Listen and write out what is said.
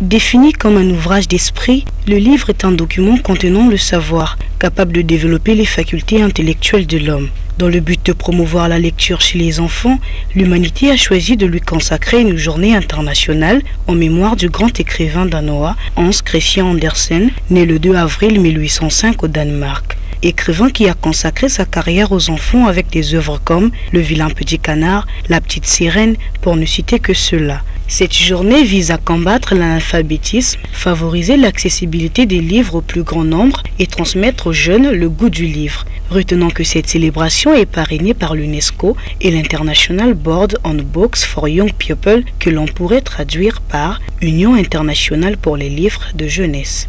Défini comme un ouvrage d'esprit, le livre est un document contenant le savoir, capable de développer les facultés intellectuelles de l'homme. Dans le but de promouvoir la lecture chez les enfants, l'humanité a choisi de lui consacrer une journée internationale en mémoire du grand écrivain danois Hans Christian Andersen, né le 2 avril 1805 au Danemark écrivain qui a consacré sa carrière aux enfants avec des œuvres comme Le vilain petit canard, La petite sirène, pour ne citer que cela. Cette journée vise à combattre l'analphabétisme, favoriser l'accessibilité des livres au plus grand nombre et transmettre aux jeunes le goût du livre. Retenons que cette célébration est parrainée par l'UNESCO et l'International Board on Books for Young People que l'on pourrait traduire par Union internationale pour les livres de jeunesse.